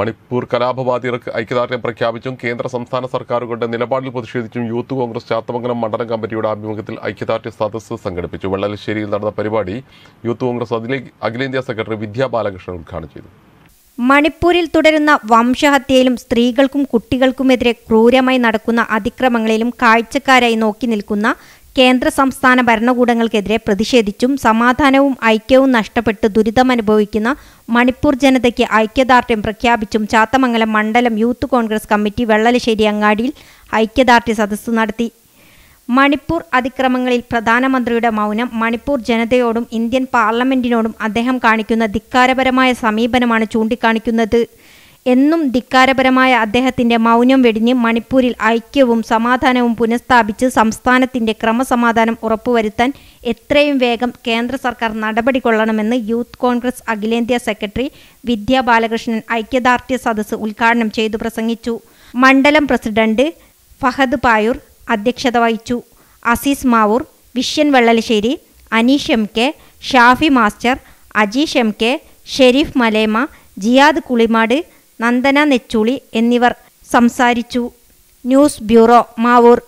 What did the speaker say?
മണിപ്പൂർ കലാപബാധിതർക്ക് ഐക്യദാർഢ്യം പ്രഖ്യാപിച്ചും കേന്ദ്ര സംസ്ഥാന സർക്കാരുകളുടെ നിലപാടിൽ പ്രതിഷേധിച്ചും യൂത്ത് കോൺഗ്രസ് ചാത്തമംഗലം മണ്ഡലം കമ്മിറ്റിയുടെ ആഭിമുഖ്യത്തിൽ ഐക്യദാർഢ്യ സദസ്സ് സംഘടിപ്പിച്ചു. വെള്ളലശ്ശേരിയിൽ നടന്ന പരിപാടി യൂത്ത് കോൺഗ്രസ് അഖിലേന്ത്യാ സെക്രട്ടറി വിദ്യാ ബാലകൃഷ്ണൻ ഉദ്ഘാടനം ചെയ്തു. മണിപ്പൂരിൽ തുടരുന്ന വംശഹത്യയിലും സ്ത്രീകൾക്കും കുട്ടികൾക്കുമെതിരെ ക്രൂരമായി നടക്കുന്ന അതിക്രമങ്ങളിലും കാഴ്ചക്കാരായി നോക്കി നിൽക്കുന്ന കേന്ദ്ര സംസ്ഥാന ഭരണകൂടങ്ങൾക്കെതിരെ പ്രതിഷേധിച്ചും സമാധാനവും ഐക്യവും നഷ്ടപ്പെട്ട് ദുരിതമനുഭവിക്കുന്ന മണിപ്പൂർ ജനതയ്ക്ക് ഐക്യദാർഢ്യം പ്രഖ്യാപിച്ചും ചാത്തമംഗലം മണ്ഡലം യൂത്ത് കോൺഗ്രസ് കമ്മിറ്റി വെള്ളലശ്ശേരി അങ്ങാടിയിൽ ഐക്യദാർഢ്യ സദസ്സ് നടത്തി. മണിപ്പൂർ അതിക്രമങ്ങളിൽ പ്രധാനമന്ത്രിയുടെ മൗനം മണിപ്പൂർ ജനതയോടും ഇന്ത്യൻ പാർലമെന്റിനോടും അദ്ദേഹം കാണിക്കുന്ന ധിക്കാരപരമായ സമീപനമാണ് ചൂണ്ടിക്കാണിക്കുന്നത്. എന്നും ധിക്കാരപരമായ അദ്ദേഹത്തിന്റെ മൗനം വെടിഞ്ഞ് മണിപ്പൂരിൽ ഐക്യവും സമാധാനവും പുനഃസ്ഥാപിച്ച് സംസ്ഥാനത്തിന്റെ ക്രമസമാധാനം ഉറപ്പുവരുത്താൻ എത്രയും വേഗം കേന്ദ്ര സർക്കാർ നടപടി കൊള്ളണമെന്ന് യൂത്ത് കോൺഗ്രസ് അഖിലേന്ത്യാ സെക്രട്ടറി വിദ്യാ ബാലകൃഷ്ണൻ ഐക്യദാർഢ്യ സദസ്സ് ഉദ്ഘാടനം ചെയ്തു പ്രസംഗിച്ചു. മണ്ഡലം പ്രസിഡന്റ് ഫഹദ് പായൂർ അധ്യക്ഷത വഹിച്ചു. Azeez Mavoor vision Vellalassery Aneesh M K Shafi master Ajeesh M K Shareef മലേമ Jiyad Kulimad Nandana Nechuli എന്നിവർ സംസാരിച്ചു. News bureau Mavoor.